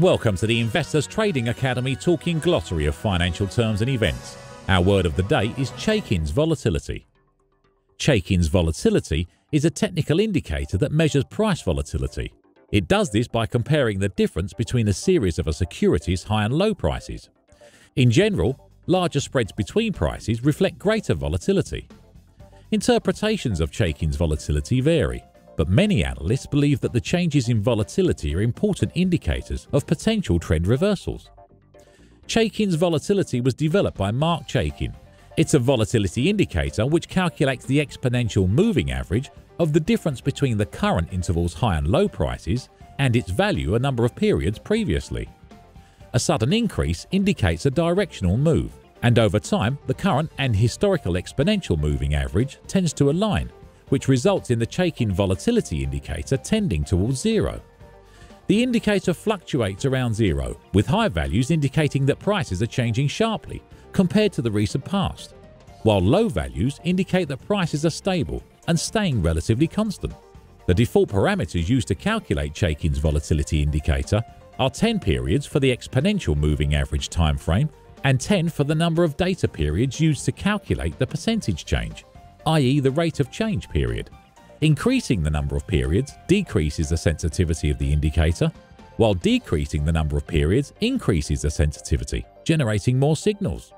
Welcome to the Investors Trading Academy talking glossary of financial terms and events. Our word of the day is Chaikin's volatility. Chaikin's volatility is a technical indicator that measures price volatility. It does this by comparing the difference between a series of a security's high and low prices. In general, larger spreads between prices reflect greater volatility. Interpretations of Chaikin's volatility vary but many analysts believe that the changes in volatility are important indicators of potential trend reversals. Chaikin's volatility was developed by Marc Chaikin. It's a volatility indicator which calculates the exponential moving average of the difference between the current interval's high and low prices and its value a number of periods previously. A sudden increase indicates a directional move, and over time, the current and historical exponential moving average tends to align which results in the Chaikin volatility indicator tending towards zero. The indicator fluctuates around zero, with high values indicating that prices are changing sharply compared to the recent past, while low values indicate that prices are stable and staying relatively constant. The default parameters used to calculate Chaikin's volatility indicator are 10 periods for the exponential moving average time frame and 10 for the number of data periods used to calculate the percentage change i.e. the rate of change period. Increasing the number of periods decreases the sensitivity of the indicator, while decreasing the number of periods increases the sensitivity, generating more signals.